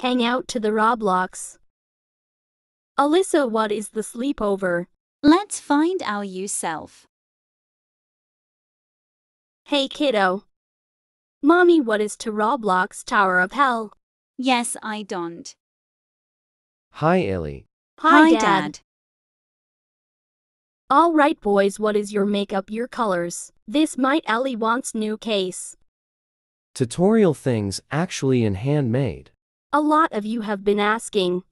hang out to the Roblox. Alyssa, what is the sleepover? Let's find out yourself. Hey kiddo. Mommy, what is to Roblox Tower of Hell? Yes, I don't. Hi, Ellie. Hi, Dad. All right, boys, what is your makeup, your colors? This might Ellie wants new case. Tutorial things actually in handmade. A lot of you have been asking.